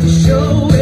the to show.